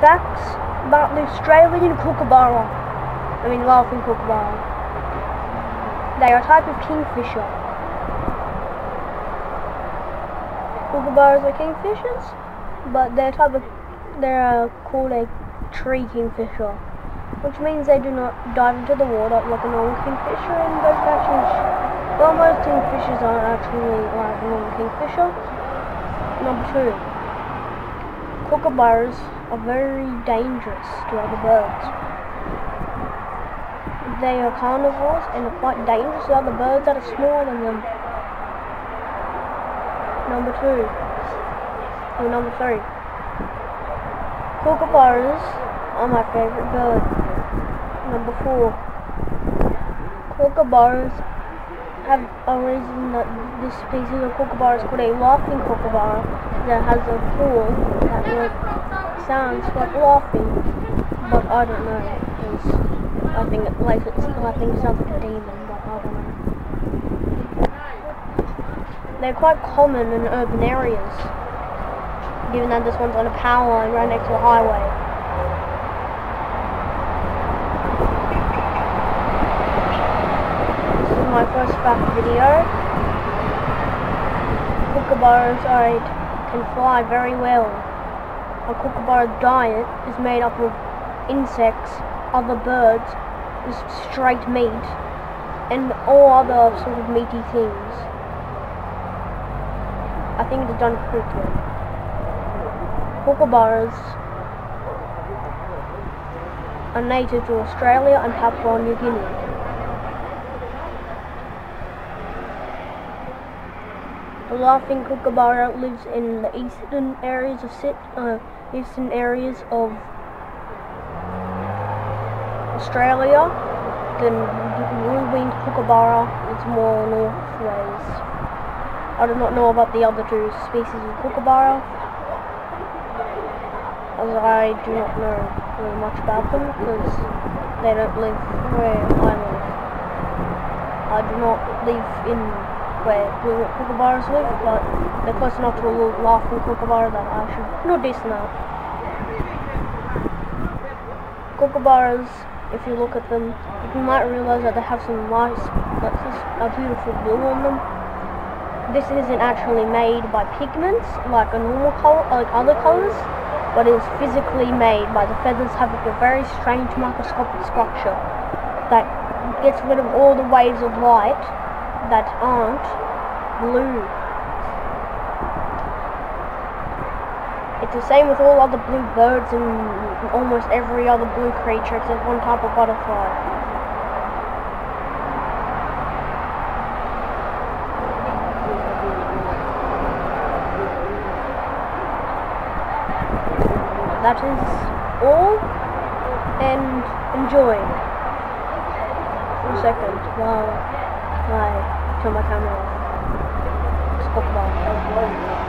facts about the Australian kookaburra. I mean, laughing kookaburra. They are a type of kingfisher. Kookaburras are kingfishers, but they're a type of they're uh, called a tree kingfisher, which means they do not dive into the water like a normal kingfisher, and those actually, well, most kingfishers aren't actually like a normal kingfisher. Number two, kookaburras are very dangerous to other birds. They are carnivores and are quite dangerous to other birds that are smaller than them. Number two, or number three. Kookaburras are my favorite bird. Number four. Kookaburras have a reason that this species of kookaburra is called a laughing kookaburra that has a call that like, sounds like laughing, but I don't know. I think it like it's, I think it sounds like a demon, but I don't know. They're quite common in urban areas given that this one's on a power line right next to a highway. This is my first fact video. Kookaburras are, can fly very well. A kookaburra diet is made up of insects, other birds, straight meat, and all other sort of meaty things. I think it's done quickly kookaburras are native to Australia and Papua New Guinea. The laughing kookaburra lives in the eastern areas of uh, eastern areas of Australia. The blue-winged kookaburra is more northways. I do not know about the other two species of kookaburra as I do not know very much about them because they don't live where I live. I do not live in where blue kookaburras live, but they're close enough to a little laughing kookaburra that I should notice now. Kookaburras, if you look at them, you might realize that they have some nice, like a beautiful blue on them. This isn't actually made by pigments like a normal color, like other colors but is physically made by the feathers having a very strange microscopic structure that gets rid of all the waves of light that aren't blue. It's the same with all other blue birds and almost every other blue creature except one type of butterfly. that is all and enjoy a second while I turn my camera off. Stop